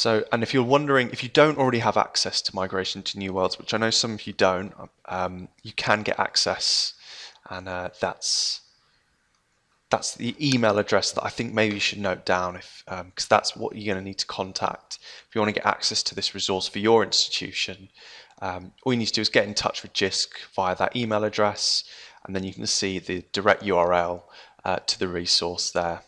So, and if you're wondering, if you don't already have access to Migration to New Worlds, which I know some of you don't, um, you can get access, and uh, that's that's the email address that I think maybe you should note down, if because um, that's what you're going to need to contact if you want to get access to this resource for your institution. Um, all you need to do is get in touch with JISC via that email address, and then you can see the direct URL uh, to the resource there.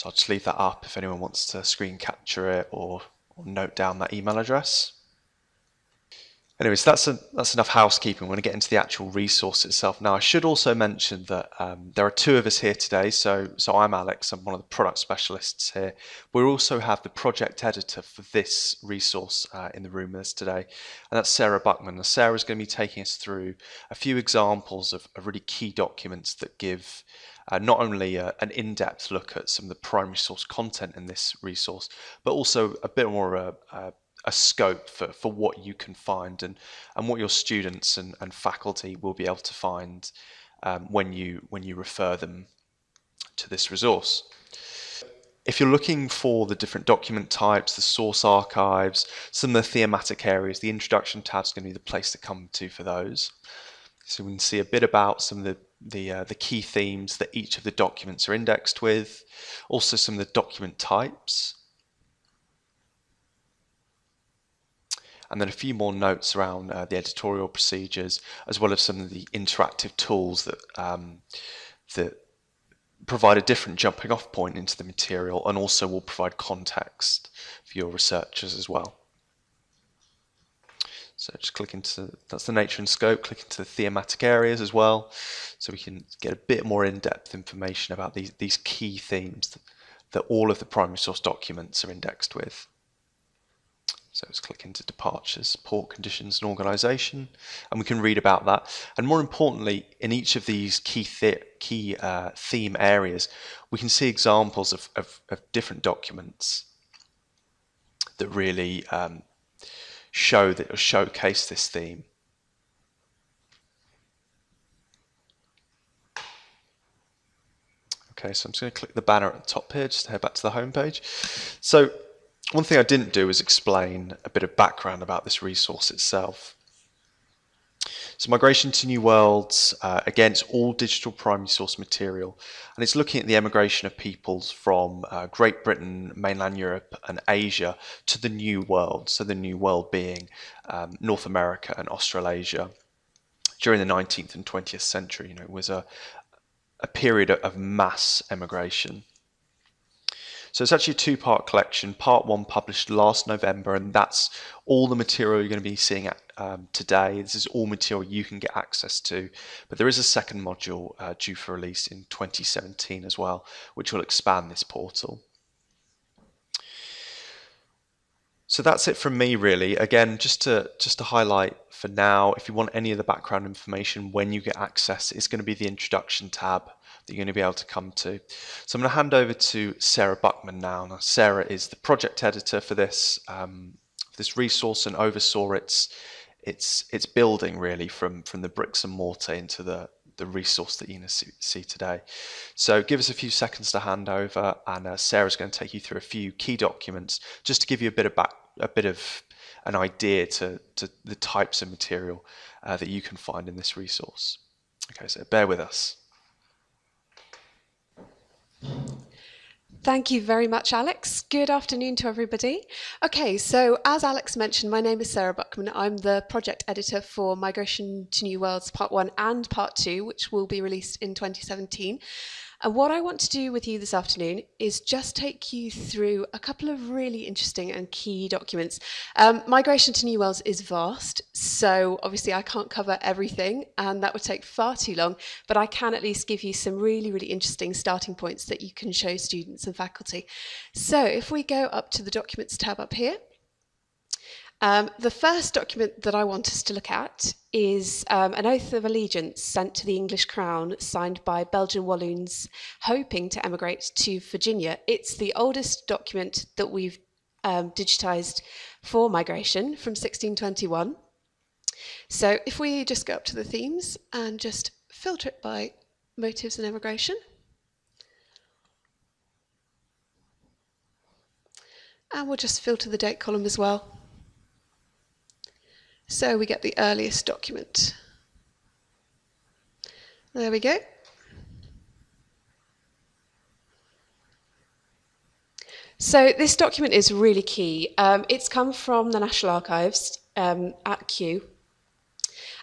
So I'll just leave that up if anyone wants to screen capture it or, or note down that email address. Anyways, that's a, that's enough housekeeping. We're going to get into the actual resource itself now. I should also mention that um, there are two of us here today. So, so I'm Alex. I'm one of the product specialists here. We also have the project editor for this resource uh, in the room with us today, and that's Sarah Buckman. Now, Sarah's going to be taking us through a few examples of, of really key documents that give uh, not only uh, an in-depth look at some of the primary source content in this resource, but also a bit more a, a, a scope for, for what you can find and, and what your students and, and faculty will be able to find um, when you when you refer them to this resource. If you're looking for the different document types, the source archives, some of the thematic areas, the introduction tab is going to be the place to come to for those. So we can see a bit about some of the the, uh, the key themes that each of the documents are indexed with, also some of the document types, and then a few more notes around uh, the editorial procedures, as well as some of the interactive tools that um, that provide a different jumping off point into the material and also will provide context for your researchers as well. So just click into, that's the nature and scope, click into the thematic areas as well, so we can get a bit more in-depth information about these, these key themes that, all of the primary source documents are indexed with. So let's click into departures, port conditions and organization, and we can read about that. And more importantly, in each of these key key uh, theme areas, we can see examples of, of, of different documents that really um, show that or showcase this theme. Okay, so I'm just going to click the banner at the top here just to head back to the home page. So one thing I didn't do is explain a bit of background about this resource itself. So migration to new worlds, uh, all digital primary source material, and it's looking at the emigration of peoples from uh, Great Britain, mainland Europe, and Asia to the new world. So the new world being um, North America and Australasia during the 19th and 20th century. You know, it was a a period of mass emigration. So it's actually a two-part collection. Part one published last November, and that's all the material you're going to be seeing at, um, today. This is all material you can get access to, but there is a second module uh, due for release in 2017 as well, which will expand this portal. So that's it from me really. Again, just to just to highlight for now, if you want any of the background information when you get access, it's going to be the introduction tab that you're going to be able to come to. So I'm going to hand over to Sarah Buckman now. Now Sarah is the project editor for this um, this resource and oversaw its its its building really from from the bricks and mortar into the the resource that you're going to see today. So give us a few seconds to hand over and uh, Sarah's going to take you through a few key documents just to give you a bit of back, a bit of an idea to, to the types of material uh, that you can find in this resource. Okay, so bear with us. Thank you very much, Alex. Good afternoon to everybody. Okay, so as Alex mentioned, my name is Sarah Buckman. I'm the project editor for Migration to New Worlds Part 1 and Part 2, which will be released in 2017. And what I want to do with you this afternoon is just take you through a couple of really interesting and key documents. Um, migration to New Worlds is vast, so obviously I can't cover everything, and that would take far too long, but I can at least give you some really, really interesting starting points that you can show students and faculty. So if we go up to the Documents tab up here, um, the first document that I want us to look at is um, an oath of allegiance sent to the English Crown, signed by Belgian Walloons hoping to emigrate to Virginia. It's the oldest document that we've um, digitised for migration from 1621. So if we just go up to the themes and just filter it by motives and emigration. And we'll just filter the date column as well. So we get the earliest document. There we go. So this document is really key. Um, it's come from the National Archives um, at Kew,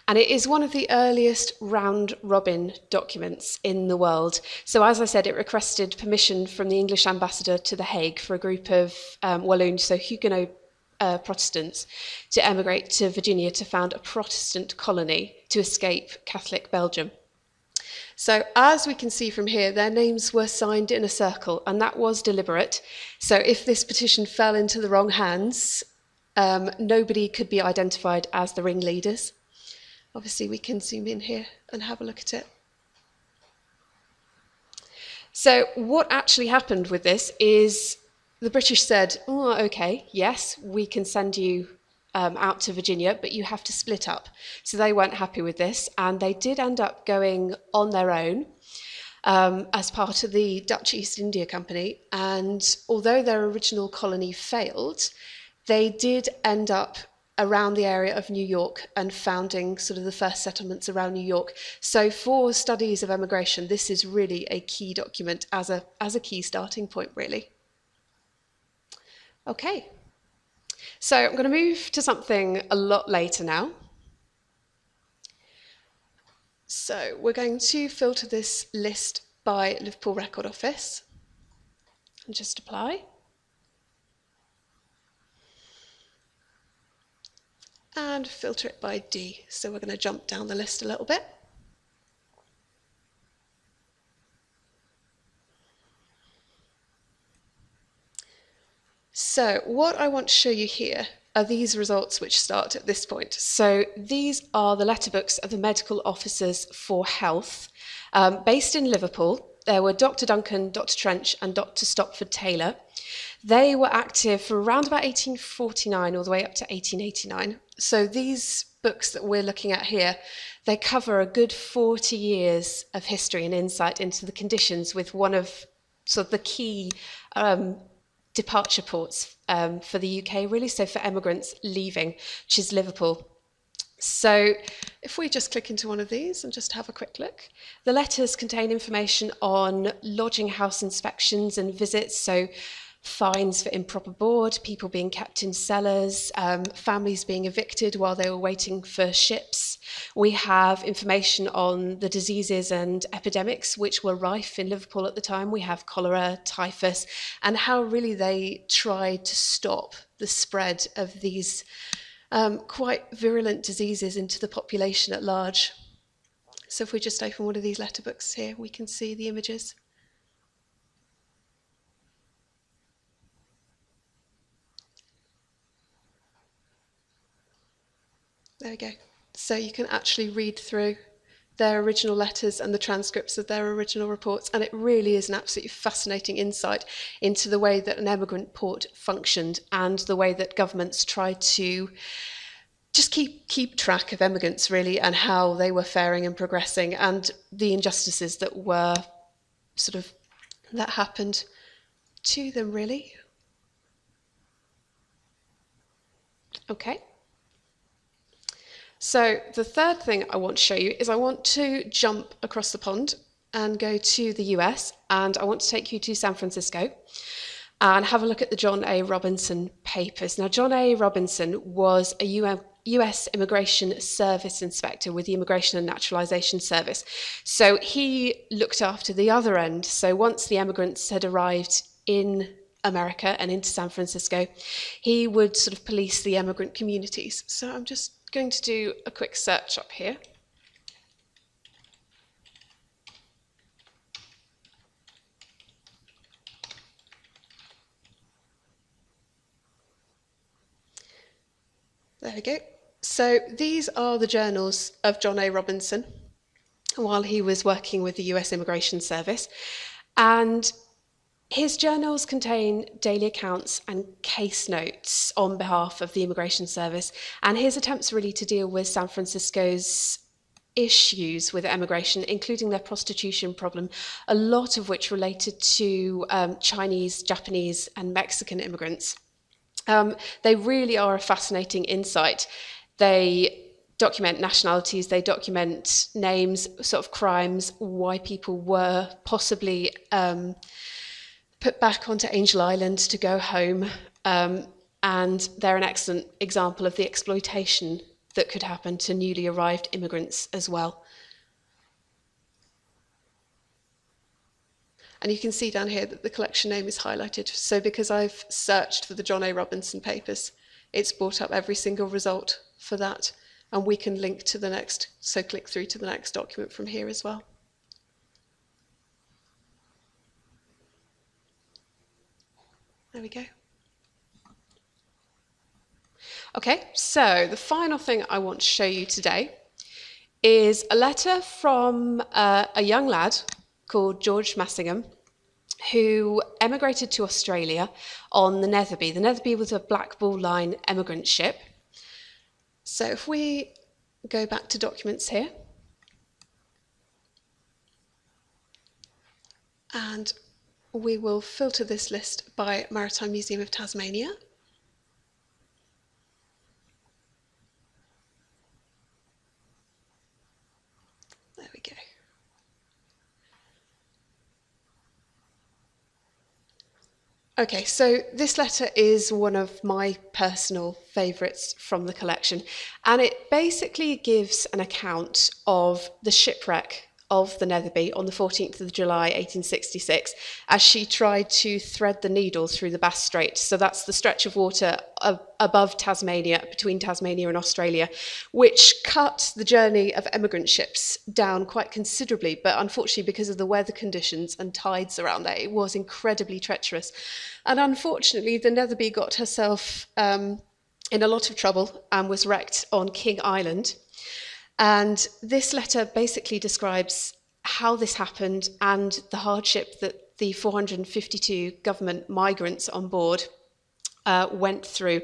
and it is one of the earliest round robin documents in the world. So, as I said, it requested permission from the English ambassador to The Hague for a group of um, Walloons, so Huguenot uh, Protestants, to emigrate to Virginia to found a Protestant colony to escape Catholic Belgium. So, as we can see from here, their names were signed in a circle, and that was deliberate. So, if this petition fell into the wrong hands, um, nobody could be identified as the ringleaders. Obviously, we can zoom in here and have a look at it. So, what actually happened with this is the British said, oh, okay, yes, we can send you um, out to Virginia, but you have to split up. So they weren't happy with this, and they did end up going on their own um, as part of the Dutch East India Company. And although their original colony failed, they did end up around the area of New York and founding sort of the first settlements around New York. So for studies of emigration, this is really a key document as a as a key starting point, really. Okay, so I'm going to move to something a lot later now. So we're going to filter this list by Liverpool Record Office and just apply. And filter it by D. So we're going to jump down the list a little bit. So what I want to show you here are these results which start at this point. So these are the letterbooks of the medical officers for health um, based in Liverpool. There were Dr. Duncan, Dr. Trench, and Dr. Stopford Taylor. They were active for around about 1849 all the way up to 1889. So these books that we're looking at here, they cover a good 40 years of history and insight into the conditions with one of sort of the key um, departure ports um, for the UK, really, so for emigrants leaving, which is Liverpool. So if we just click into one of these and just have a quick look, the letters contain information on lodging house inspections and visits. So fines for improper board, people being kept in cellars, um, families being evicted while they were waiting for ships. We have information on the diseases and epidemics which were rife in Liverpool at the time. We have cholera, typhus, and how really they tried to stop the spread of these um, quite virulent diseases into the population at large. So if we just open one of these letterbooks here, we can see the images. There we go. So you can actually read through their original letters and the transcripts of their original reports, and it really is an absolutely fascinating insight into the way that an emigrant port functioned and the way that governments tried to just keep keep track of emigrants really and how they were faring and progressing and the injustices that were sort of that happened to them really okay so the third thing I want to show you is I want to jump across the pond and go to the US and I want to take you to San Francisco and have a look at the John A. Robinson papers. Now, John A. Robinson was a US Immigration Service inspector with the Immigration and Naturalization Service. So he looked after the other end. So once the emigrants had arrived in America and into San Francisco, he would sort of police the emigrant communities. So I'm just going to do a quick search up here. There we go. So these are the journals of John A. Robinson while he was working with the US Immigration Service. And his journals contain daily accounts and case notes on behalf of the Immigration Service, and his attempts really to deal with San Francisco's issues with emigration, including their prostitution problem, a lot of which related to um, Chinese, Japanese, and Mexican immigrants. Um, they really are a fascinating insight. They document nationalities, they document names, sort of crimes, why people were possibly um, put back onto Angel Island to go home. Um, and they're an excellent example of the exploitation that could happen to newly arrived immigrants as well. And you can see down here that the collection name is highlighted. So because I've searched for the John A. Robinson papers, it's brought up every single result for that. And we can link to the next, so click through to the next document from here as well. There we go. Okay, so the final thing I want to show you today is a letter from uh, a young lad called George Massingham who emigrated to Australia on the Netherby. The Netherby was a Black Ball Line emigrant ship. So if we go back to documents here, and we will filter this list by Maritime Museum of Tasmania. There we go. Okay, so this letter is one of my personal favourites from the collection, and it basically gives an account of the shipwreck of the Netherby on the 14th of July 1866 as she tried to thread the needle through the Bass Strait. So that's the stretch of water ab- above Tasmania, between Tasmania and Australia, which cut the journey of emigrant ships down quite considerably. But unfortunately, because of the weather conditions and tides around there, it was incredibly treacherous. And unfortunately, the Netherby got herself um, in a lot of trouble and was wrecked on King Island. And this letter basically describes how this happened and the hardship that the 452 government migrants on board uh, went through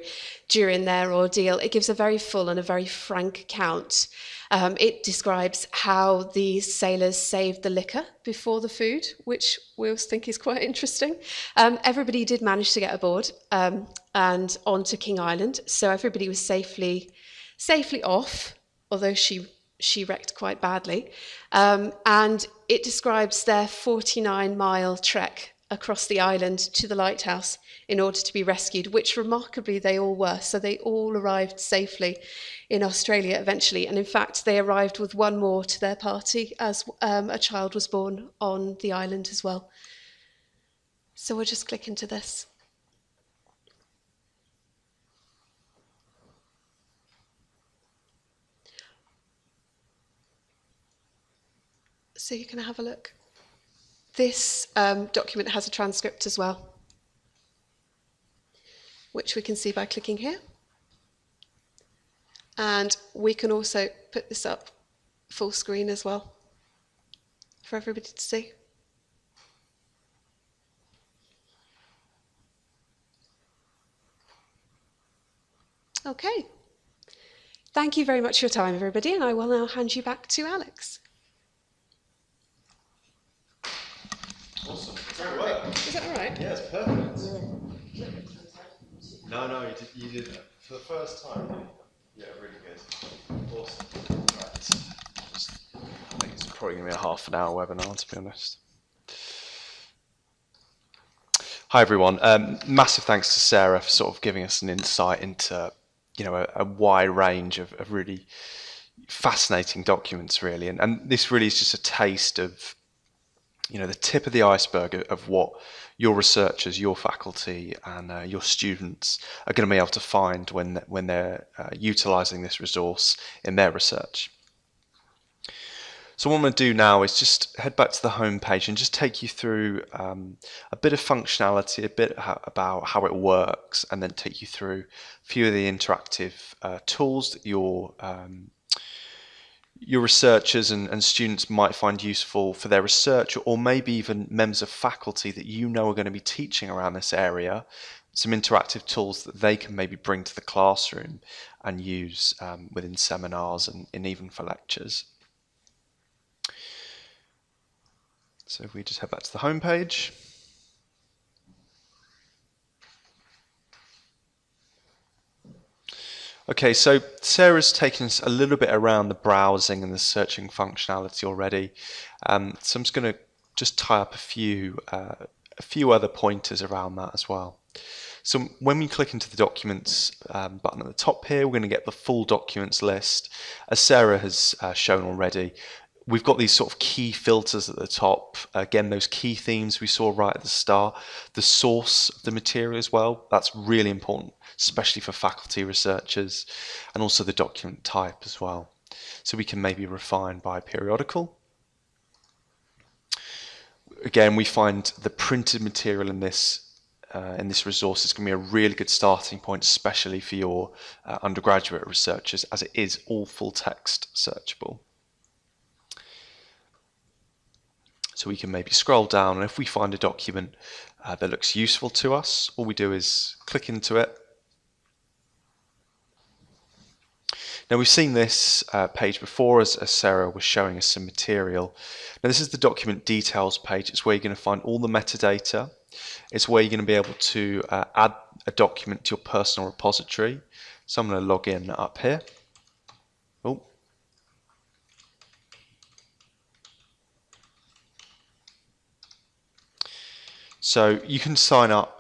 during their ordeal. It gives a very full and a very frank account. Um, it describes how the sailors saved the liquor before the food, which we always think is quite interesting. Um, everybody did manage to get aboard um, and onto King Island, so everybody was safely safely off although she she wrecked quite badly. Um, and it describes their 49 mile trek across the island to the lighthouse in order to be rescued, which remarkably they all were. So they all arrived safely in Australia eventually. And in fact, they arrived with one more to their party as um, a child was born on the island as well. So we'll just click into this. So you can have a look. This um, document has a transcript as well, which we can see by clicking here. And we can also put this up full screen as well for everybody to see. Okay. Thank you very much for your time, everybody, and I will now hand you back to Alex. Awesome. Great work. Is that all right? Yeah, it's perfect. No, no, you did, you did it for the first time. Yeah, really good. Awesome. Right. I think it's probably going to be a half an hour webinar, to be honest. Hi everyone. Um, massive thanks to Sarah for sort of giving us an insight into, you know, a, a wide range of, of really fascinating documents, really, and, and this really is just a taste of you know the tip of the iceberg of what your researchers, your faculty, and uh, your students are going to be able to find when when they're uh, utilizing this resource in their research. So what I'm going to do now is just head back to the home page and just take you through um, a bit of functionality, a bit about how it works, and then take you through a few of the interactive uh, tools that your um, your researchers and, and students might find useful for their research, or maybe even members of faculty that you know are going to be teaching around this area, some interactive tools that they can maybe bring to the classroom and use um, within seminars and, and even for lectures. So if we just head back to the home page. Okay, so Sarah's taken us a little bit around the browsing and the searching functionality already. Um, so I'm just going to just tie up a few uh, a few other pointers around that as well. So when we click into the documents um, button at the top here, we're going to get the full documents list. As Sarah has uh, shown already, we've got these sort of key filters at the top. Again, those key themes we saw right at the start. The source of the material as well, that's really important, especially for faculty researchers, and also the document type as well. So we can maybe refine by periodical again, we find the printed material in this uh, in this resource is going to be a really good starting point, especially for your uh, undergraduate researchers, as it is all full text searchable. So we can maybe scroll down, and if we find a document uh, that looks useful to us, all we do is click into it Now we've seen this uh, page before as, as, Sarah was showing us some material. Now this is the document details page. It's where you're going to find all the metadata. It's where you're going to be able to uh, add a document to your personal repository. So I'm going to log in up here. Oh. So you can sign up.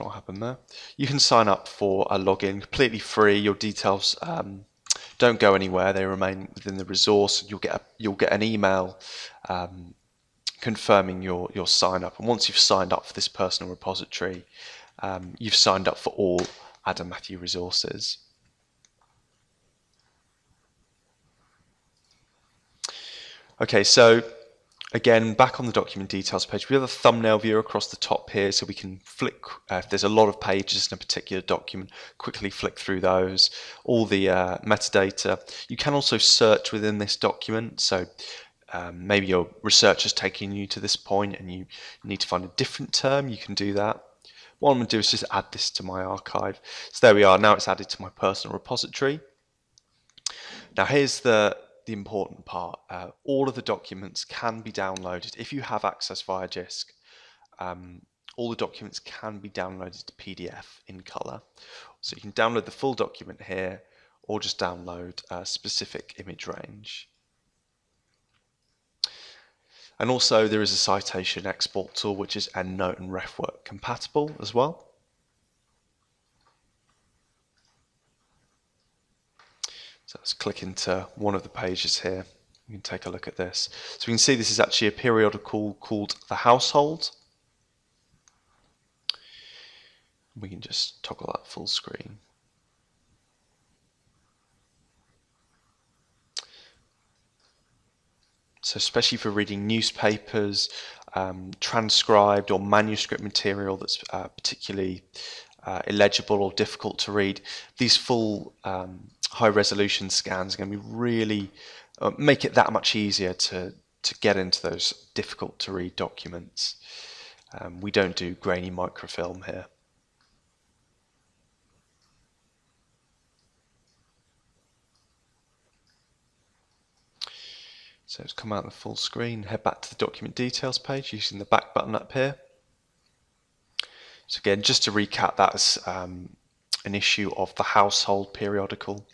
Not happen there. You can sign up for a login completely free. Your details um, don't go anywhere; they remain within the resource. You'll get a, you'll get an email um, confirming your your sign up. And once you've signed up for this personal repository, um, you've signed up for all Adam Matthew resources. Okay, so Again, back on the document details page, we have a thumbnail view across the top here so we can flick, uh, if there's a lot of pages in a particular document, quickly flick through those, all the uh, metadata. You can also search within this document, so um, maybe your research is taking you to this point and you need to find a different term, you can do that. What I'm going to do is just add this to my archive. So there we are, now it's added to my personal repository. Now here's the the important part. Uh, all of the documents can be downloaded if you have access via JISC. Um, all the documents can be downloaded to PDF in color. So you can download the full document here or just download a specific image range. And also there is a citation export tool which is EndNote and RefWork compatible as well. So let's click into one of the pages here. We can take a look at this. So we can see this is actually a periodical called The Household. We can just toggle that full screen. So especially for reading newspapers, um, transcribed or manuscript material that's uh, particularly uh, illegible or difficult to read, these full um, high resolution scans are going to be really uh, make it that much easier to to get into those difficult to read documents. Um, we don't do grainy microfilm here. So let's come out the full screen, head back to the document details page using the back button up here. So again, just to recap, that's um, an issue of the household periodical.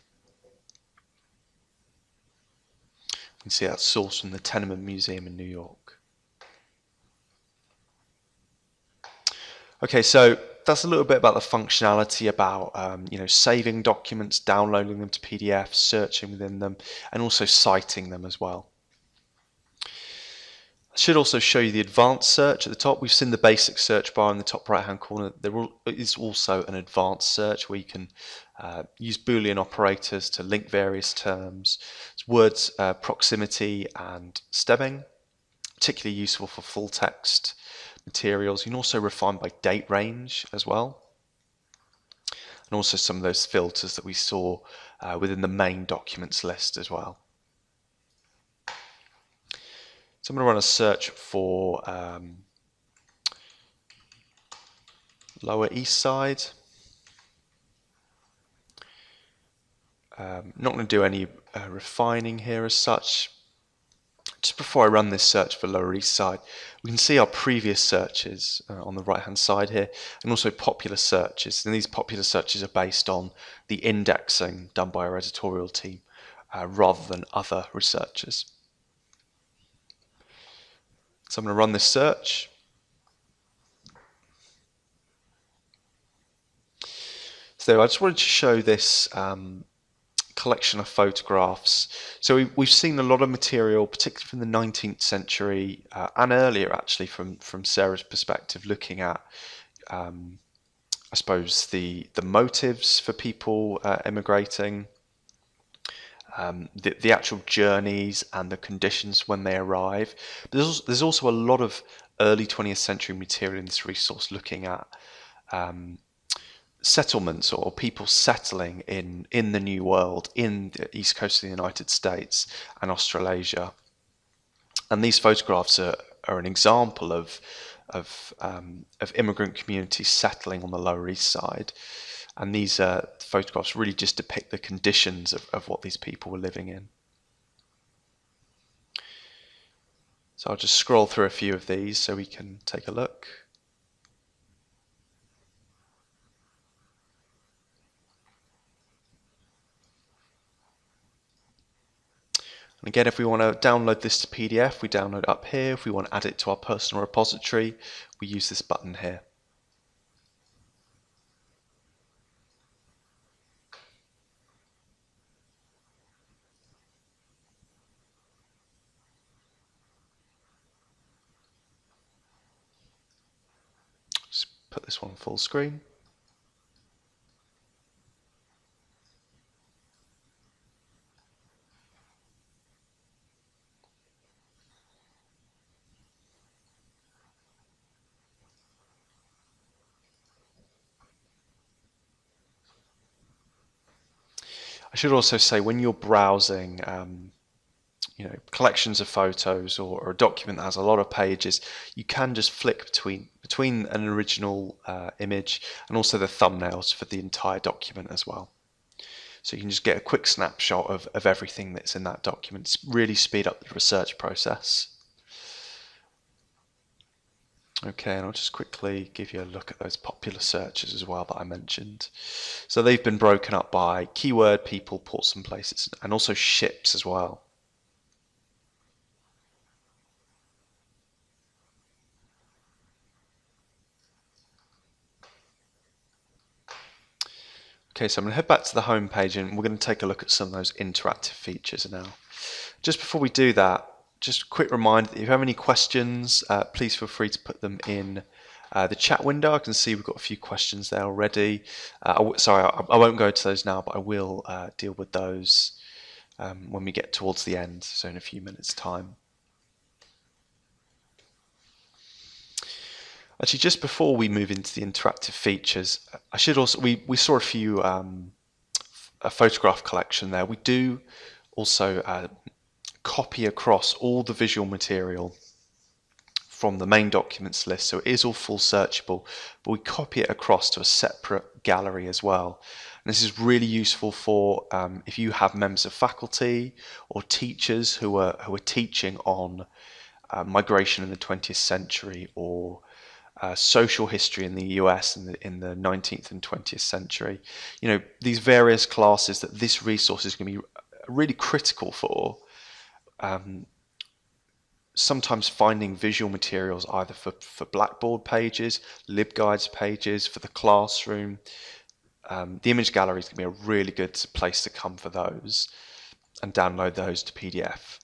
Can see that source from the Tenement Museum in New York. Okay, so that's a little bit about the functionality about um, you know saving documents, downloading them to PDF, searching within them, and also citing them as well. I should also show you the advanced search at the top. We've seen the basic search bar in the top right hand corner. There is also an advanced search where you can uh, use Boolean operators to link various terms. It's words uh, proximity and stemming, particularly useful for full text materials. You can also refine by date range as well. And also some of those filters that we saw uh, within the main documents list as well. So I'm going to run a search for um, Lower East Side. Um, not going to do any uh, refining here as such. Just before I run this search for Lower East Side, we can see our previous searches uh, on the right hand side here and also popular searches and these popular searches are based on the indexing done by our editorial team uh, rather than other researchers. So I'm going to run this search. So I just wanted to show this um, collection of photographs. So we, have seen a lot of material, particularly from the 19th century uh, and earlier, actually, from from Sarah's perspective, looking at, um, I suppose, the the motives for people uh, immigrating, um, the, the actual journeys and the conditions when they arrive. But there's also, there's also a lot of early 20th century material in this resource looking at um, settlements or people settling in, in the New World, in the east coast of the United States and Australasia. And these photographs are, are an example of, of, um, of immigrant communities settling on the Lower East Side. And these uh, photographs really just depict the conditions of, of what these people were living in. So I'll just scroll through a few of these so we can take a look. And again, if we want to download this to PDF, we download up here. If we want to add it to our personal repository, we use this button here. Put this one full screen. I should also say when you're browsing um, you know collections of photos or, or, a document that has a lot of pages, you can just flick between between an original uh, image and also the thumbnails for the entire document as well. So you can just get a quick snapshot of, of everything that's in that document. Really speed up the research process. Okay, and I'll just quickly give you a look at those popular searches as well that I mentioned. So they've been broken up by keyword, people, ports and places, and also ships as well. Okay, so I'm going to head back to the home page and we're going to take a look at some of those interactive features now. Just before we do that, just a quick reminder that if you have any questions, uh, please feel free to put them in uh, the chat window. I can see we've got a few questions there already. Uh, sorry, I, I, won't go to those now, but I will uh, deal with those um, when we get towards the end, so in a few minutes' time. Actually, just before we move into the interactive features, I should also we we saw a few um, a photograph collection there. We do also uh, copy across all the visual material from the main documents list, so it is all full searchable, but we copy it across to a separate gallery as well. And this is really useful for um, if you have members of faculty or teachers who are who are teaching on uh, migration in the 20th century or uh, social history in the US in the, in the 19th and 20th century. You know, these various classes that this resource is going to be really critical for. Um, sometimes finding visual materials either for, for Blackboard pages, LibGuides pages, for the classroom. Um, the image gallery is going to be a really good place to come for those and download those to PDF.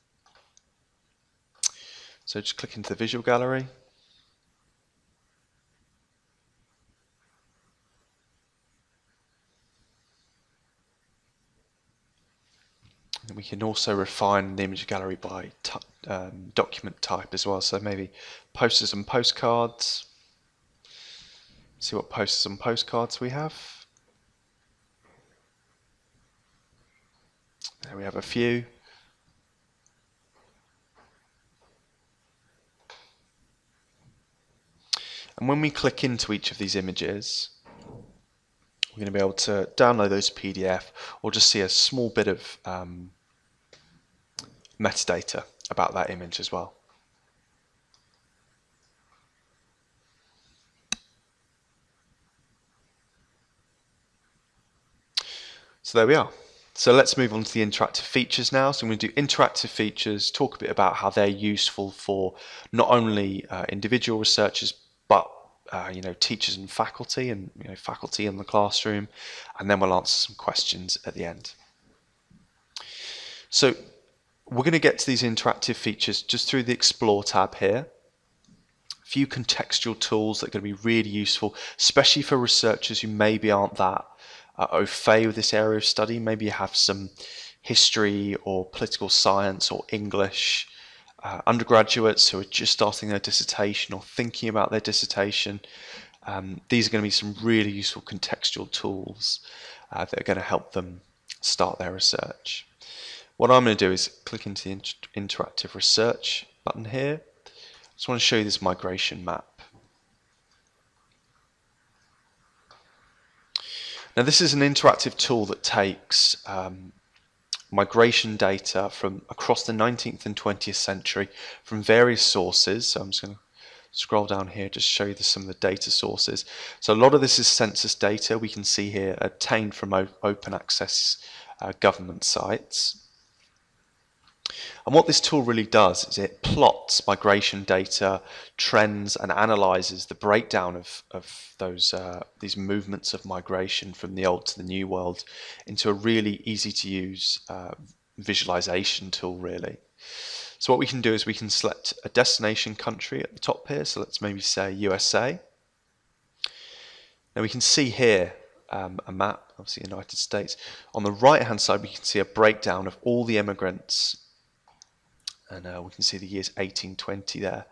So just click into the visual gallery. We can also refine the image gallery by um, document type as well. So maybe posters and postcards. See what posters and postcards we have. There we have a few. And when we click into each of these images, we're going to be able to download those PDF or just see a small bit of um, metadata about that image as well. So there we are. So let's move on to the interactive features now. So I'm going to do interactive features, talk a bit about how they're useful for not only uh, individual researchers, but uh, you know, teachers and faculty and you know, faculty in the classroom. And then we'll answer some questions at the end. So we're going to get to these interactive features just through the Explore tab here. A few contextual tools that are going to be really useful, especially for researchers who maybe aren't that uh, au fait with this area of study. Maybe you have some history or political science or English uh, undergraduates who are just starting their dissertation or thinking about their dissertation. Um, these are going to be some really useful contextual tools uh, that are going to help them start their research. What I'm going to do is click into the interactive research button here. I just want to show you this migration map. Now this is an interactive tool that takes um, migration data from across the 19th and 20th century from various sources. So I'm just going to scroll down here to show you some of the data sources. So a lot of this is census data we can see here obtained from open access uh, government sites. And what this tool really does is it plots migration data, trends, and analyzes the breakdown of, of those uh, these movements of migration from the old to the new world into a really easy to use uh, visualization tool, really. So what we can do is we can select a destination country at the top here. So let's maybe say USA. Now we can see here um, a map, obviously United States. On the right hand side, we can see a breakdown of all the immigrants and uh, we can see the years 1820 there.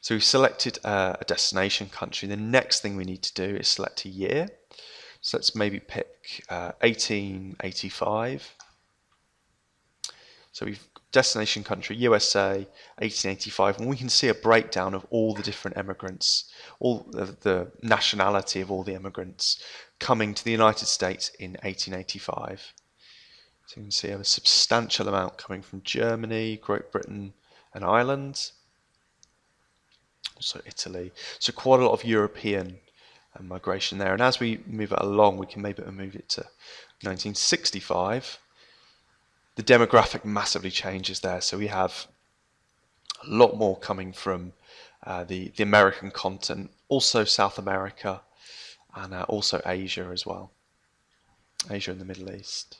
So we've selected uh, a destination country. The next thing we need to do is select a year. So let's maybe pick uh, 1885. So we've destination country USA 1885 and we can see a breakdown of all the different immigrants all the, the nationality of all the immigrants coming to the United States in 1885 so you can see a substantial amount coming from Germany, Great Britain, and Ireland. Also Italy. So quite a lot of European uh, migration there. And as we move it along, we can maybe move it to 1965. The demographic massively changes there. So we have a lot more coming from uh, the, the American continent, also South America, and uh, also Asia as well. Asia and the Middle East.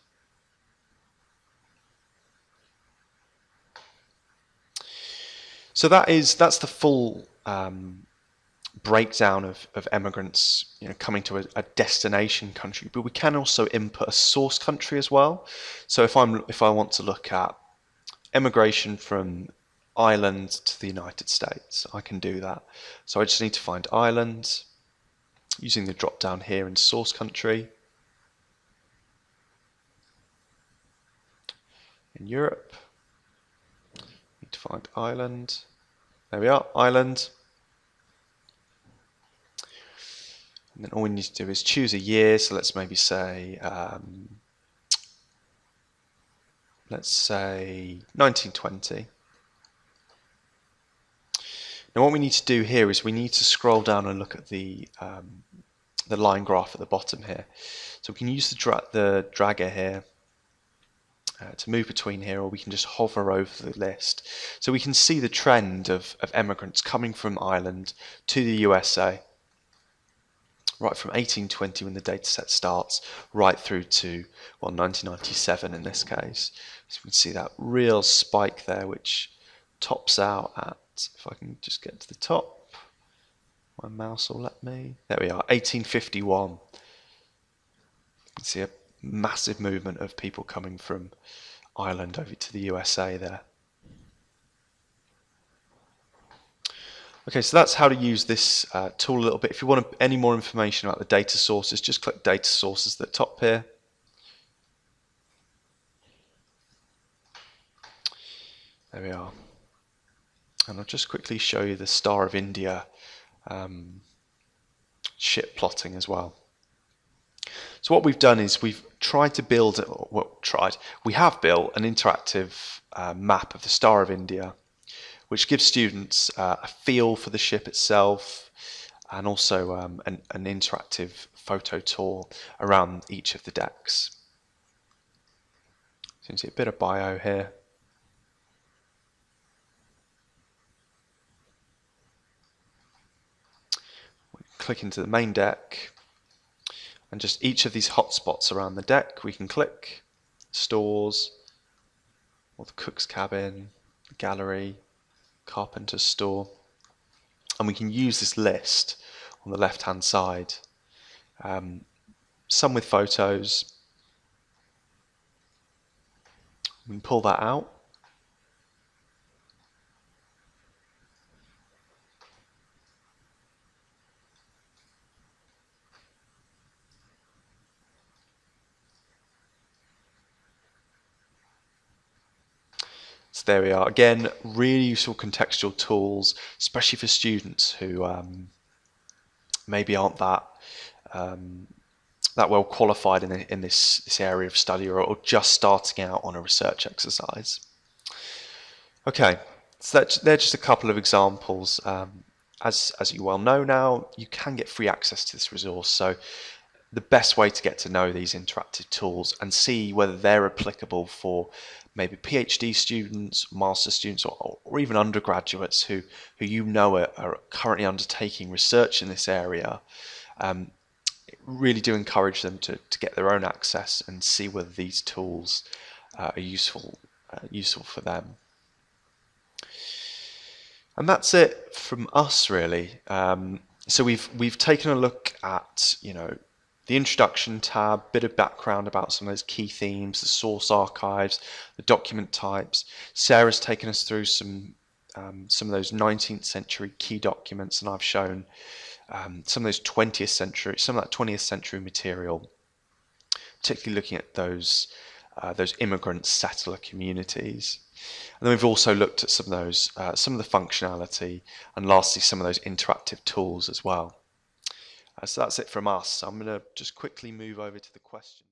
So that is that's the full um, breakdown of, of immigrants you know, coming to a, a, destination country, but we can also input a source country as well. So if I'm if I want to look at immigration from Ireland to the United States, I can do that. So I just need to find Ireland using the drop down here in source country. In Europe, find Ireland. There we are, Ireland. And then all we need to do is choose a year. So let's maybe say, um, let's say 1920. Now what we need to do here is we need to scroll down and look at the um, the line graph at the bottom here. So we can use the, dra the dragger here uh, to move between here or we can just hover over the list. So we can see the trend of, of emigrants coming from Ireland to the USA right from 1820 when the dataset starts right through to well 1997 in this case so we can see that real spike there which tops out at if I can just get to the top my mouse will let me there we are 1851 you can see a massive movement of people coming from Ireland over to the USA there. Okay, so that's how to use this uh, tool a little bit. If you want any more information about the data sources, just click data sources at the top here. There we are. And I'll just quickly show you the Star of India um, ship plotting as well. So what we've done is we've tried to build, well, tried, we have built an interactive uh, map of the Star of India, which gives students uh, a feel for the ship itself and also um, an, an interactive photo tour around each of the decks. So you can see a bit of bio here. click into the main deck and just each of these hotspots around the deck we can click stores or the cook's cabin the gallery carpenter's store. And we can use this list on the left hand side um, some with photos. We can pull that out There we are. Again, really useful contextual tools, especially for students who um, maybe aren't that um, that well qualified in, in this, this area of study or, or, just starting out on a research exercise. Okay, so they're just a couple of examples. Um, as, as you well know now, you can get free access to this resource. So the best way to get to know these interactive tools and see whether they're applicable for maybe PhD students, master students, or, or even undergraduates who, who you know are, are, currently undertaking research in this area, um, really do encourage them to, to get their own access and see whether these tools uh, are useful uh, useful for them. And that's it from us, really. Um, so we've we've taken a look at you know the introduction tab, bit of background about some of those key themes, the source archives, the document types. Sarah's taken us through some um, some of those 19th century key documents, and I've shown um, some of those 20th century, some of that 20th century material, particularly looking at those uh, those immigrant settler communities. And then we've also looked at some of those, uh, some of the functionality, and lastly some of those interactive tools as well. So that's it from us. I'm going to just quickly move over to the question.